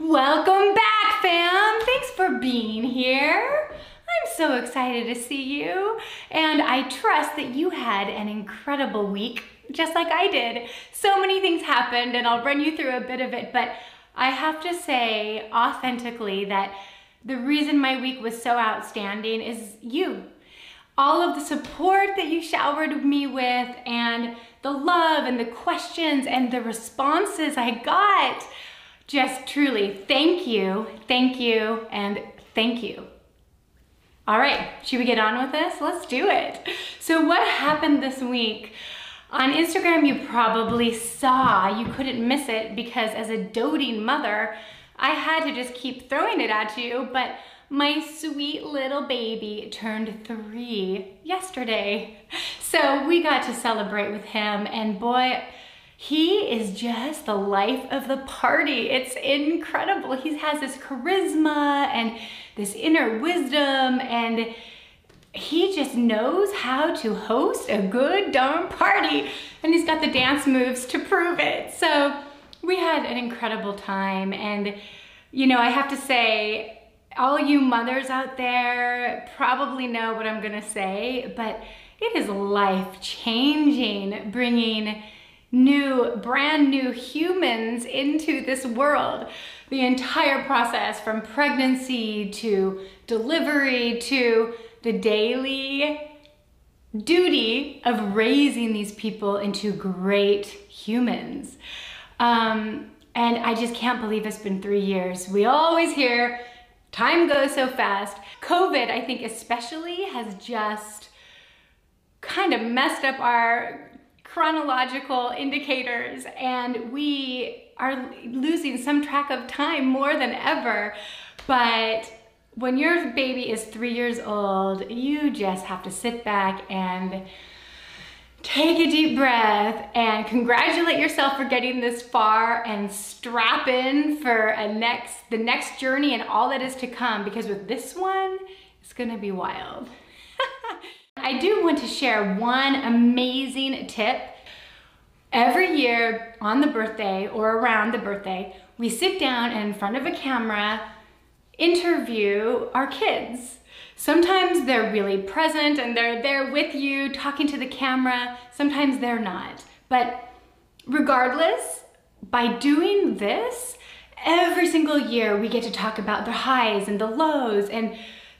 Welcome back, fam. Thanks for being here. I'm so excited to see you, and I trust that you had an incredible week, just like I did. So many things happened, and I'll run you through a bit of it, but I have to say authentically that the reason my week was so outstanding is you. All of the support that you showered me with, and the love, and the questions, and the responses I got. Just truly, thank you, thank you, and thank you. All right, should we get on with this? Let's do it. So what happened this week? On Instagram, you probably saw, you couldn't miss it because as a doting mother, I had to just keep throwing it at you, but my sweet little baby turned three yesterday. So we got to celebrate with him and boy, he is just the life of the party. It's incredible. He has this charisma and this inner wisdom and he just knows how to host a good darn party and he's got the dance moves to prove it. So we had an incredible time and you know, I have to say all you mothers out there probably know what I'm gonna say, but it is life changing bringing new, brand new humans into this world. The entire process from pregnancy to delivery to the daily duty of raising these people into great humans. Um, and I just can't believe it's been three years. We always hear time goes so fast. COVID, I think especially, has just kind of messed up our chronological indicators and we are losing some track of time more than ever. But when your baby is three years old, you just have to sit back and take a deep breath and congratulate yourself for getting this far and strap in for a next the next journey and all that is to come because with this one it's gonna be wild I do want to share one amazing tip. Every year on the birthday or around the birthday, we sit down in front of a camera, interview our kids. Sometimes they're really present and they're there with you talking to the camera. Sometimes they're not. But regardless, by doing this, every single year we get to talk about the highs and the lows and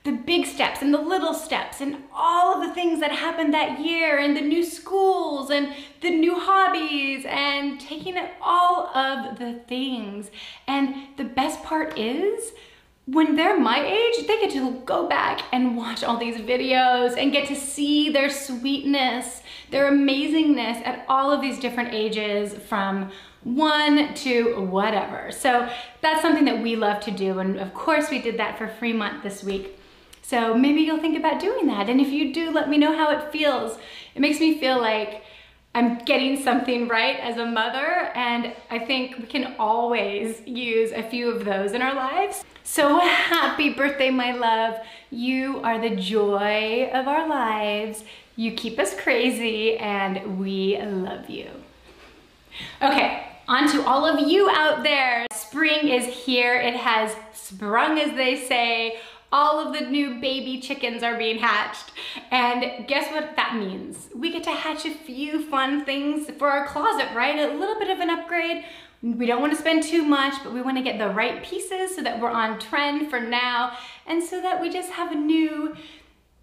the big steps and the little steps and all of the things that happened that year and the new schools and the new hobbies and taking it all of the things. And the best part is when they're my age, they get to go back and watch all these videos and get to see their sweetness, their amazingness at all of these different ages from one to whatever. So that's something that we love to do. And of course we did that for Fremont this week. So maybe you'll think about doing that. And if you do, let me know how it feels. It makes me feel like I'm getting something right as a mother. And I think we can always use a few of those in our lives. So happy birthday, my love. You are the joy of our lives. You keep us crazy and we love you. Okay, on to all of you out there. Spring is here. It has sprung, as they say all of the new baby chickens are being hatched. And guess what that means? We get to hatch a few fun things for our closet, right? A little bit of an upgrade. We don't want to spend too much, but we want to get the right pieces so that we're on trend for now and so that we just have a new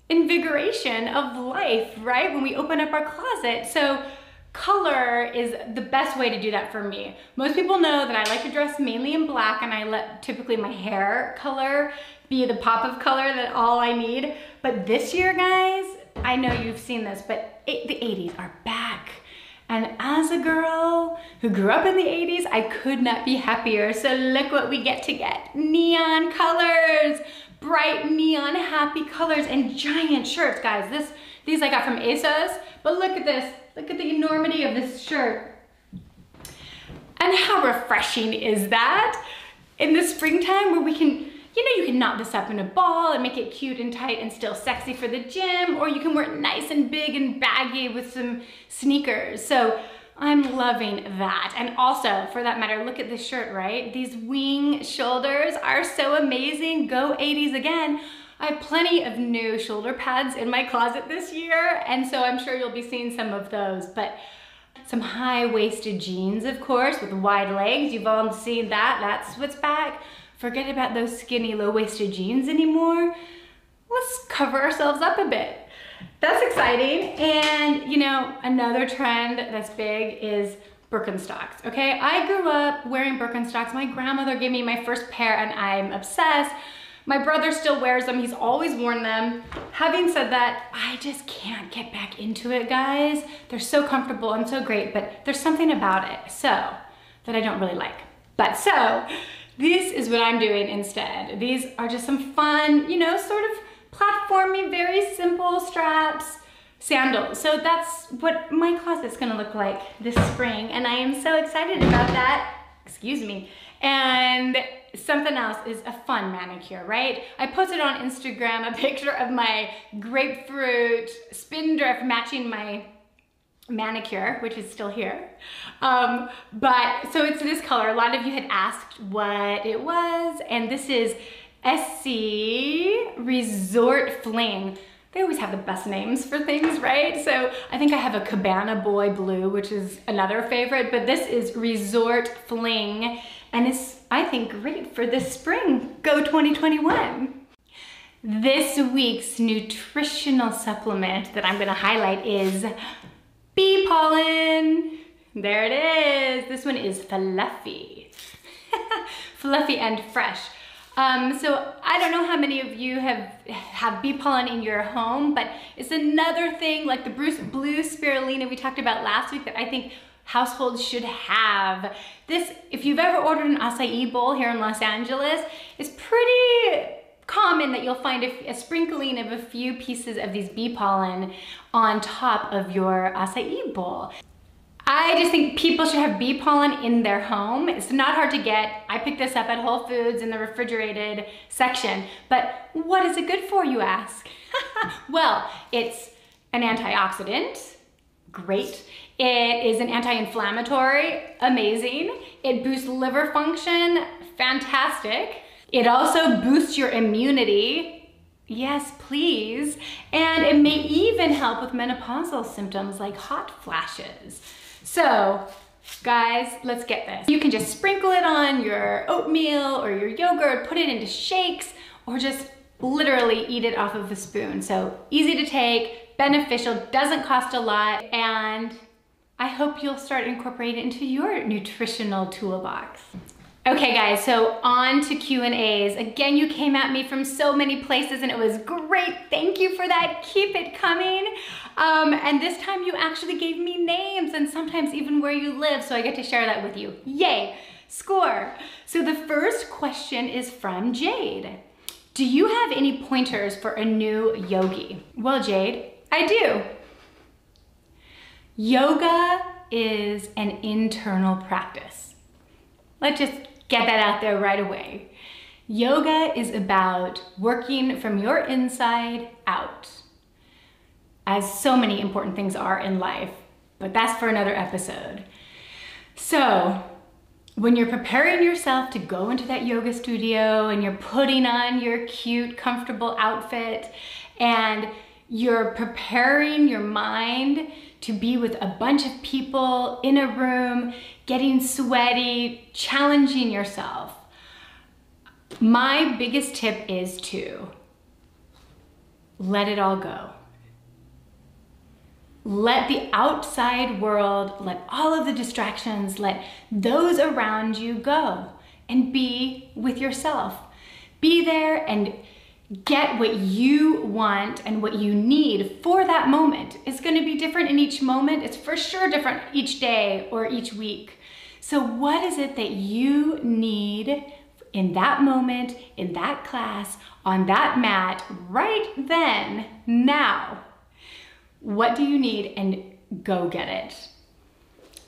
invigoration of life, right? When we open up our closet. So color is the best way to do that for me. Most people know that I like to dress mainly in black and I let typically my hair color be the pop of color that all I need. But this year, guys, I know you've seen this, but it, the 80s are back. And as a girl who grew up in the 80s, I could not be happier. So look what we get to get. Neon colors, bright neon happy colors, and giant shirts, guys. This, These I got from ASOS, but look at this. Look at the enormity of this shirt. And how refreshing is that? In the springtime where we can you know, you can knot this up in a ball and make it cute and tight and still sexy for the gym, or you can wear it nice and big and baggy with some sneakers. So I'm loving that. And also, for that matter, look at this shirt, right? These wing shoulders are so amazing. Go 80s again. I have plenty of new shoulder pads in my closet this year, and so I'm sure you'll be seeing some of those. But some high-waisted jeans, of course, with wide legs. You've all seen that. That's what's back. Forget about those skinny, low-waisted jeans anymore. Let's cover ourselves up a bit. That's exciting. And you know, another trend that's big is Birkenstocks, okay? I grew up wearing Birkenstocks. My grandmother gave me my first pair and I'm obsessed. My brother still wears them. He's always worn them. Having said that, I just can't get back into it, guys. They're so comfortable and so great, but there's something about it, so, that I don't really like. But so, this is what I'm doing instead. These are just some fun, you know, sort of platformy, very simple straps, sandals. So that's what my closet's gonna look like this spring. And I am so excited about that. Excuse me. And something else is a fun manicure, right? I posted on Instagram a picture of my grapefruit spindrift matching my manicure, which is still here. Um, but so it's this color. A lot of you had asked what it was, and this is Essie Resort Fling. They always have the best names for things, right? So I think I have a Cabana Boy Blue, which is another favorite, but this is Resort Fling, and it's, I think, great for this spring. Go 2021. This week's nutritional supplement that I'm gonna highlight is bee pollen. There it is. This one is fluffy. fluffy and fresh. Um, so I don't know how many of you have have bee pollen in your home, but it's another thing like the Bruce Blue Spirulina we talked about last week that I think households should have. This, if you've ever ordered an acai bowl here in Los Angeles, it's pretty common that you'll find a, a, sprinkling of a few pieces of these bee pollen on top of your acai bowl. I just think people should have bee pollen in their home. It's not hard to get. I picked this up at Whole Foods in the refrigerated section. But what is it good for, you ask? well, it's an antioxidant, great. It is an anti-inflammatory, amazing. It boosts liver function, fantastic. It also boosts your immunity, yes please. And it may even help with menopausal symptoms like hot flashes. So guys, let's get this. You can just sprinkle it on your oatmeal or your yogurt, put it into shakes, or just literally eat it off of a spoon. So easy to take, beneficial, doesn't cost a lot, and I hope you'll start incorporating it into your nutritional toolbox. Okay guys, so on to Q&As. Again, you came at me from so many places and it was great. Thank you for that. Keep it coming. Um, and this time you actually gave me names and sometimes even where you live, so I get to share that with you. Yay, score. So the first question is from Jade. Do you have any pointers for a new yogi? Well, Jade, I do. Yoga is an internal practice. Let's just get that out there right away. Yoga is about working from your inside out, as so many important things are in life, but that's for another episode. So, when you're preparing yourself to go into that yoga studio and you're putting on your cute, comfortable outfit and you're preparing your mind to be with a bunch of people in a room, getting sweaty, challenging yourself. My biggest tip is to let it all go. Let the outside world, let all of the distractions, let those around you go and be with yourself. Be there and get what you want and what you need for that moment. It's gonna be different in each moment. It's for sure different each day or each week. So what is it that you need in that moment, in that class, on that mat, right then, now? What do you need and go get it.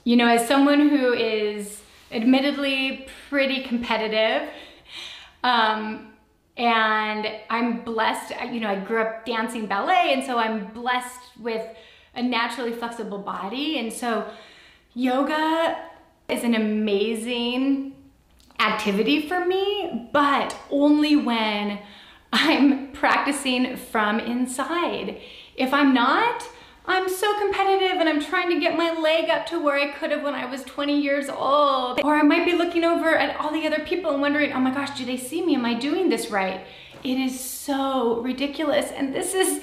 You know, as someone who is admittedly pretty competitive, um, and I'm blessed, you know, I grew up dancing ballet, and so I'm blessed with a naturally flexible body. And so, Yoga is an amazing activity for me, but only when I'm practicing from inside. If I'm not, I'm so competitive and I'm trying to get my leg up to where I could have when I was 20 years old. Or I might be looking over at all the other people and wondering, oh my gosh, do they see me? Am I doing this right? It is so ridiculous. And this is,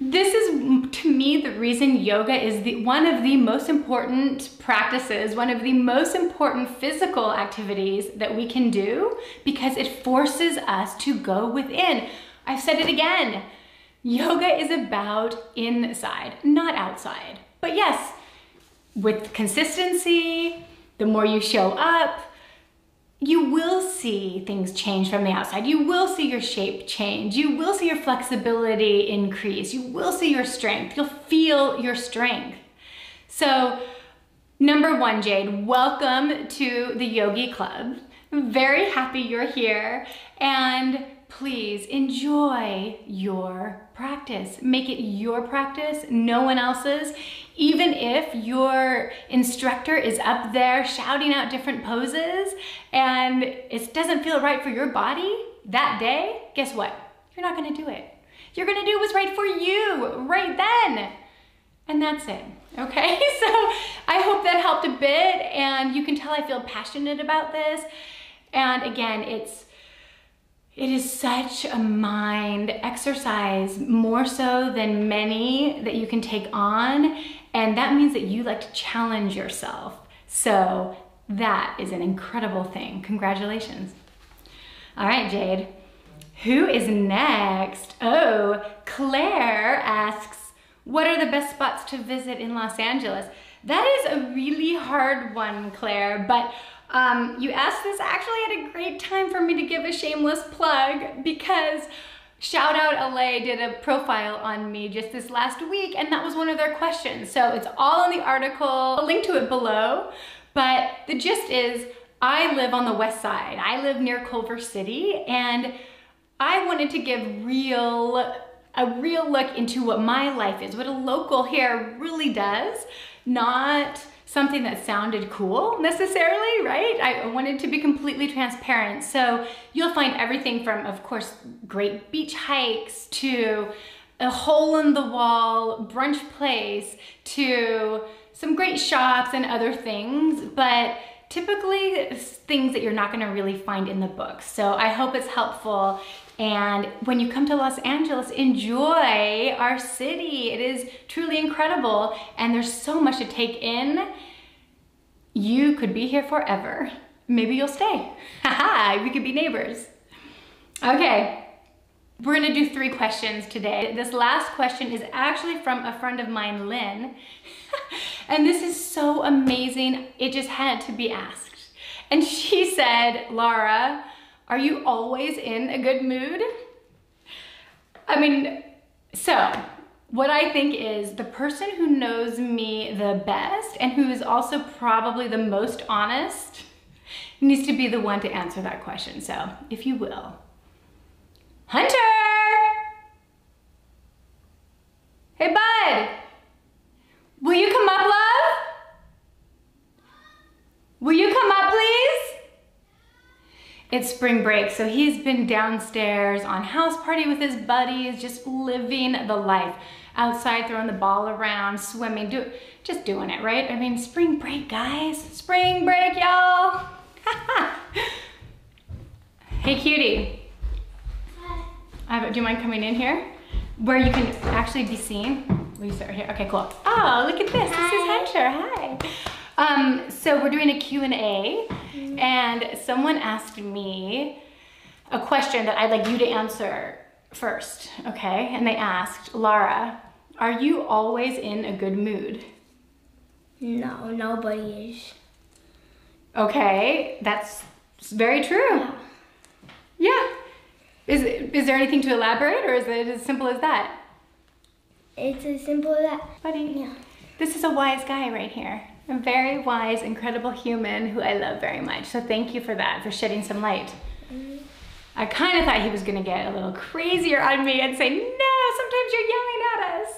this is to me the reason yoga is the one of the most important practices, one of the most important physical activities that we can do because it forces us to go within. I've said it again. Yoga is about inside, not outside. But yes, with consistency, the more you show up, you will see things change from the outside. You will see your shape change. You will see your flexibility increase. You will see your strength. You'll feel your strength. So, number one, Jade, welcome to the Yogi Club. Very happy you're here. And please enjoy your practice. Make it your practice, no one else's. Even if your instructor is up there shouting out different poses and it doesn't feel right for your body that day, guess what? You're not gonna do it. You're gonna do what's right for you right then. And that's it, okay? So I hope that helped a bit and you can tell I feel passionate about this. And again, it's it is such a mind exercise, more so than many that you can take on. And that means that you like to challenge yourself. So that is an incredible thing. Congratulations. All right, Jade. Who is next? Oh, Claire asks, what are the best spots to visit in Los Angeles? That is a really hard one, Claire, but um, you asked this actually at a time for me to give a shameless plug because Shout Out LA did a profile on me just this last week and that was one of their questions. So it's all in the article, I'll link to it below. But the gist is I live on the west side. I live near Culver City and I wanted to give real a real look into what my life is, what a local here really does, not something that sounded cool necessarily, right? I wanted to be completely transparent. So you'll find everything from, of course, great beach hikes to a hole in the wall brunch place to some great shops and other things, but typically things that you're not gonna really find in the book. So I hope it's helpful. And when you come to Los Angeles, enjoy our city. It is truly incredible. And there's so much to take in. You could be here forever. Maybe you'll stay. Haha, we could be neighbors. Okay, we're gonna do three questions today. This last question is actually from a friend of mine, Lynn. and this is so amazing, it just had to be asked. And she said, Laura, are you always in a good mood? I mean, so what I think is the person who knows me the best and who is also probably the most honest needs to be the one to answer that question. So, if you will, Hunter! Hey, bud! Will you come up, love? Will you come up, please? It's spring break, so he's been downstairs on house party with his buddies, just living the life. Outside throwing the ball around, swimming, do, just doing it, right? I mean, spring break, guys. Spring break, y'all. hey, cutie. Uh, do you mind coming in here? Where you can actually be seen. Will you sit right here? Okay, cool. Oh, look at this. Hi. This is Hunter. Hi. Um, so we're doing a Q&A mm-hmm. and someone asked me a question that I'd like you to answer first, okay? And they asked, Laura, are you always in a good mood? No, nobody is. Okay, that's very true. Yeah. yeah. Is, is there anything to elaborate or is it as simple as that? It's as simple as that. Buddy, yeah. this is a wise guy right here. A very wise, incredible human who I love very much. So thank you for that, for shedding some light. I kind of thought he was gonna get a little crazier on me and say, no, sometimes you're yelling at us.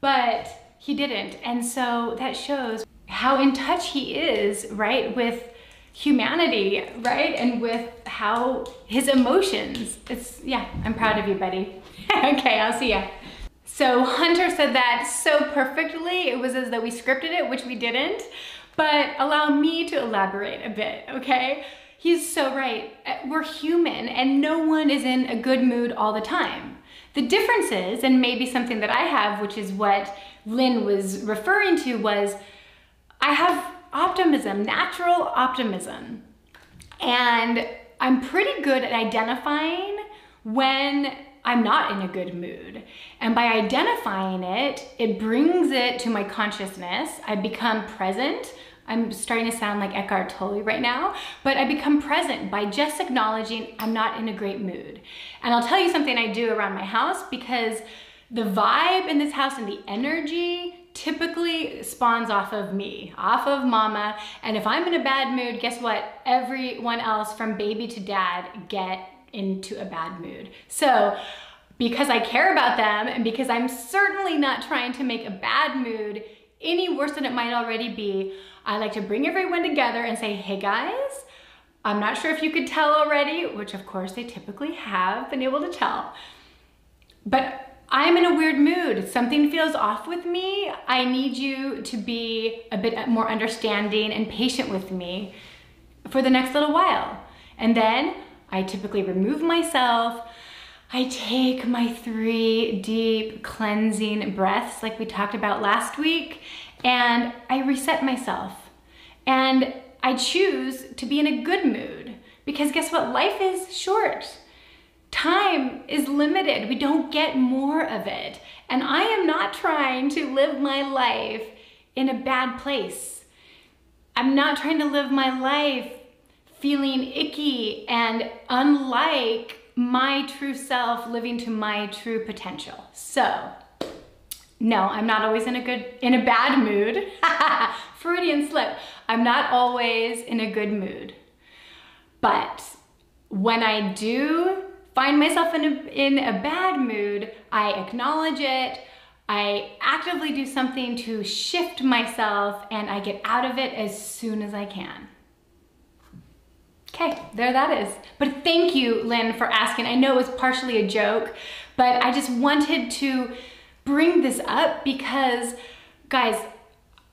But he didn't. And so that shows how in touch he is, right, with humanity, right? And with how his emotions. It's, yeah, I'm proud of you, buddy. okay, I'll see ya. So Hunter said that so perfectly, it was as though we scripted it, which we didn't, but allow me to elaborate a bit, okay? He's so right. Uh, we're human and no one is in a good mood all the time. The difference is, and maybe something that I have, which is what Lynn was referring to, was I have optimism, natural optimism. And I'm pretty good at identifying when I'm not in a good mood. And by identifying it, it brings it to my consciousness. I become present. I'm starting to sound like Eckhart Tolle right now, but I become present by just acknowledging I'm not in a great mood. And I'll tell you something I do around my house because the vibe in this house and the energy typically spawns off of me, off of mama. And if I'm in a bad mood, guess what? Everyone else from baby to dad get into a bad mood. So because I care about them and because I'm certainly not trying to make a bad mood any worse than it might already be, I like to bring everyone together and say, hey guys, I'm not sure if you could tell already, which of course they typically have been able to tell, but I'm in a weird mood. Something feels off with me. I need you to be a bit more understanding and patient with me for the next little while. And then I typically remove myself. I take my three deep cleansing breaths like we talked about last week and I reset myself. And I choose to be in a good mood because guess what? Life is short. Time is limited. We don't get more of it. And I am not trying to live my life in a bad place. I'm not trying to live my life feeling icky and unlike my true self living to my true potential. So, no, I'm not always in a good, in a bad mood. Freudian slip. I'm not always in a good mood. But when I do find myself in a, in a bad mood, I acknowledge it, I actively do something to shift myself, and I get out of it as soon as I can. Okay, there that is. But thank you, Lynn, for asking. I know it was partially a joke, but I just wanted to bring this up because, guys,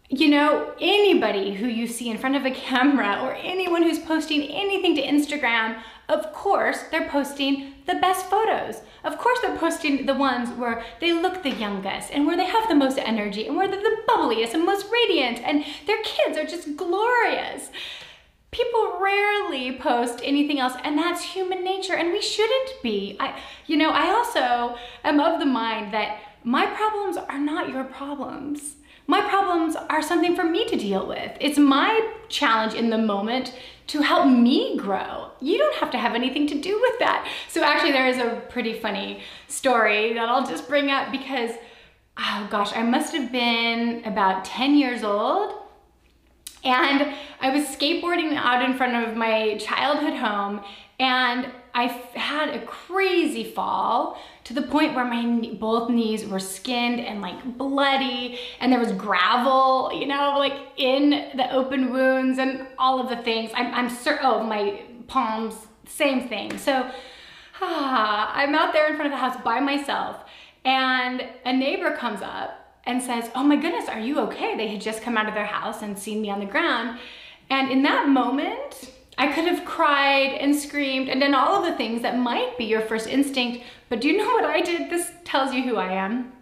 you know, anybody who you see in front of a camera or anyone who's posting anything to Instagram, of course, they're posting the best photos. Of course, they're posting the ones where they look the youngest and where they have the most energy and where they're the bubbliest and most radiant and their kids are just glorious people rarely post anything else and that's human nature and we shouldn't be. I you know i also am of the mind that my problems are not your problems. My problems are something for me to deal with. It's my challenge in the moment to help me grow. You don't have to have anything to do with that. So actually there is a pretty funny story that i'll just bring up because oh gosh i must have been about 10 years old and I was skateboarding out in front of my childhood home and I had a crazy fall to the point where my both knees were skinned and like bloody and there was gravel, you know, like in the open wounds and all of the things. I'm, I'm certain, oh, my palms, same thing. So ah, I'm out there in front of the house by myself and a neighbor comes up and says, Oh my goodness, are you okay? They had just come out of their house and seen me on the ground. And in that moment, I could have cried and screamed and done all of the things that might be your first instinct. But do you know what I did? This tells you who I am.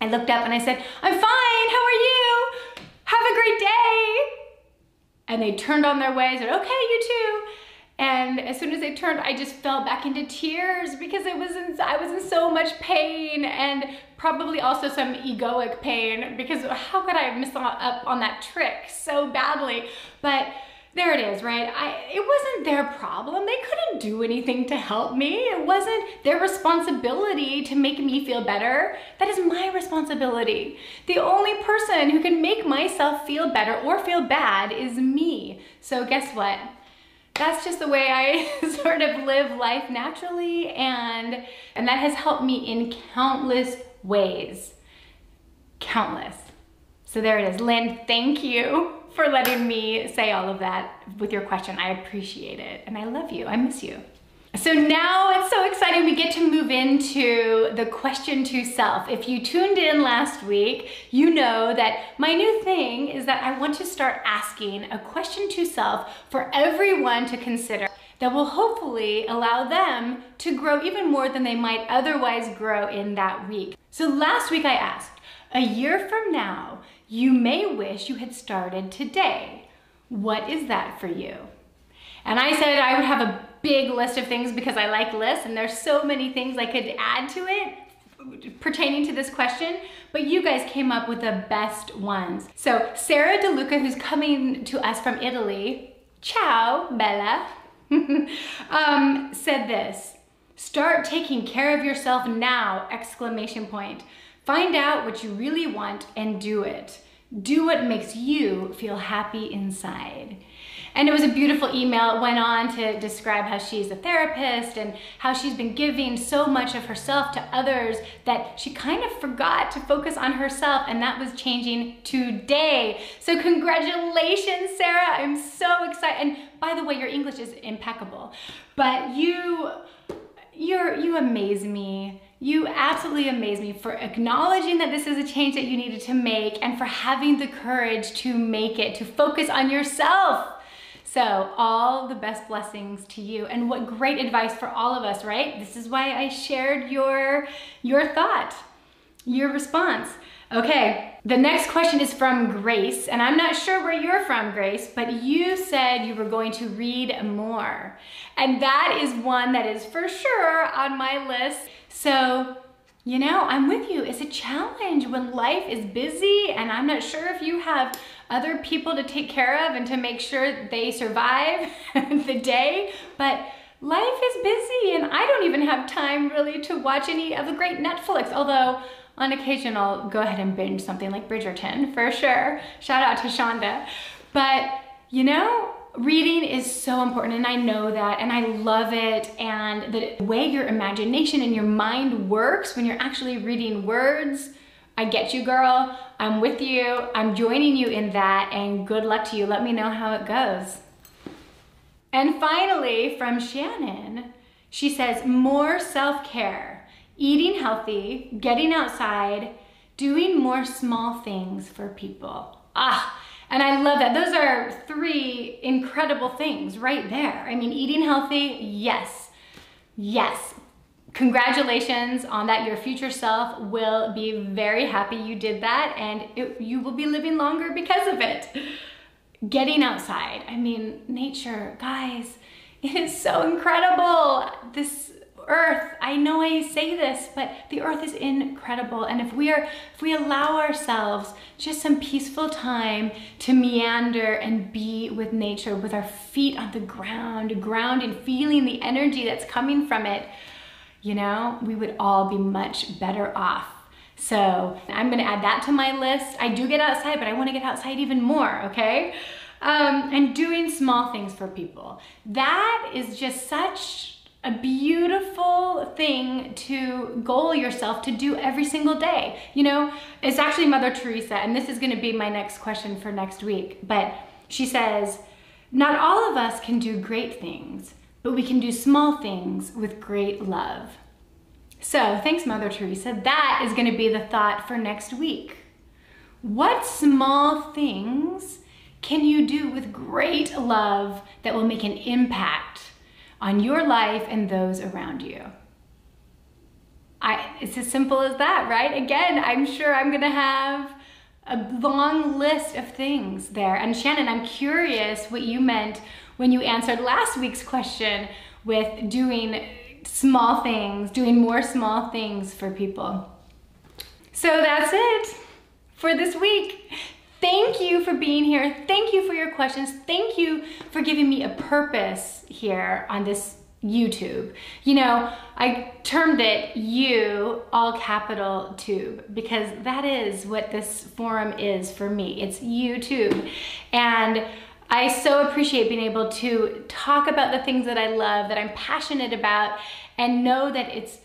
I looked up and I said, I'm fine, how are you? Have a great day. And they turned on their way and said, okay, you too. And as soon as they turned, I just fell back into tears because it was in, I was in so much pain and probably also some egoic pain because how could I have messed up on that trick so badly? But there it is, right? I, it wasn't their problem. They couldn't do anything to help me. It wasn't their responsibility to make me feel better. That is my responsibility. The only person who can make myself feel better or feel bad is me. So guess what? That's just the way I sort of live life naturally and and that has helped me in countless ways. Countless. So there it is. Lynn, thank you. for letting me say all of that with your question. I appreciate it. And I love you. I miss you. So now it's so exciting. We get to move into the question to self. If you tuned in last week, you know that my new thing is that I want to start asking a question to self for everyone to consider that will hopefully allow them to grow even more than they might otherwise grow in that week. So last week I asked, a year from now, you may wish you had started today. What is that for you? And I said I would have a big list of things because I like lists and there's so many things I could add to it pertaining to this question, but you guys came up with the best ones. So Sarah DeLuca, who's coming to us from Italy, ciao, Bella, um, said this, start taking care of yourself now, exclamation point. Find out what you really want and do it. Do what makes you feel happy inside. And it was a beautiful email. It went on to describe how she's a therapist and how she's been giving so much of herself to others that she kind of forgot to focus on herself, and that was changing today. So, congratulations, Sarah. I'm so excited. And by the way, your English is impeccable, but you, you're, you amaze me. You absolutely amaze me for acknowledging that this is a change that you needed to make and for having the courage to make it, to focus on yourself. So, all the best blessings to you and what great advice for all of us, right? This is why I shared your your thought, your response. Okay, the next question is from Grace, and I'm not sure where you're from, Grace, but you said you were going to read more. And that is one that is for sure on my list. So, you know, I'm with you. It's a challenge when life is busy, and I'm not sure if you have other people to take care of and to make sure they survive the day, but life is busy, and I don't even have time really to watch any of the great Netflix, although on occasion I'll go ahead and binge something like Bridgerton for sure. Shout out to Shonda. But you know, reading is so important and I know that and I love it and the way your imagination and your mind works when you're actually reading words I get you girl. I'm with you. I'm joining you in that and good luck to you. Let me know how it goes. And finally from Shannon she says more self-care. Eating healthy getting outside doing more small things for people. Ah and I love that. Those are three incredible things right there. I mean, eating healthy, yes, yes. Congratulations on that. Your future self will be very happy you did that and it, you will be living longer because of it. Getting outside, I mean, nature, guys, it is so incredible. This earth, I know I say this, but the earth is incredible. And if we are, if we allow ourselves just some peaceful time to meander and be with nature, with our feet on the ground, grounding, feeling the energy that's coming from it, you know, we would all be much better off. So I'm gonna add that to my list. I do get outside, but I wanna get outside even more, okay? Um, and doing small things for people. That is just such a beautiful thing to goal yourself to do every single day. You know, it's actually Mother Teresa, and this is gonna be my next question for next week. But she says, Not all of us can do great things, but we can do small things with great love. So, thanks, Mother Teresa. That is gonna be the thought for next week. What small things can you do with great love that will make an impact on your life and those around you. I, it's as simple as that, right? Again, I'm sure I'm gonna have a long list of things there. And Shannon, I'm curious what you meant when you answered last week's question with doing small things, doing more small things for people. So that's it for this week. Thank you for being here. Thank you for your questions. Thank you for giving me a purpose here on this YouTube. You know, I termed it you, all capital tube, because that is what this forum is for me. It's YouTube. And I so appreciate being able to talk about the things that I love, that I'm passionate about, and know that it's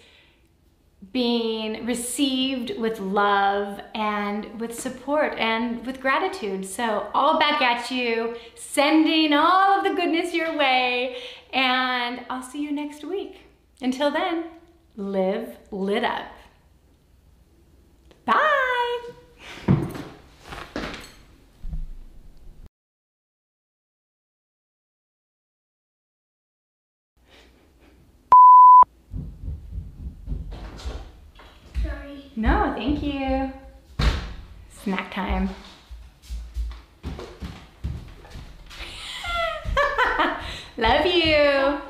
being received with love and with support and with gratitude. So, all back at you, sending all of the goodness your way, and I'll see you next week. Until then, live lit up. Bye. No, thank you. Snack time. Love you.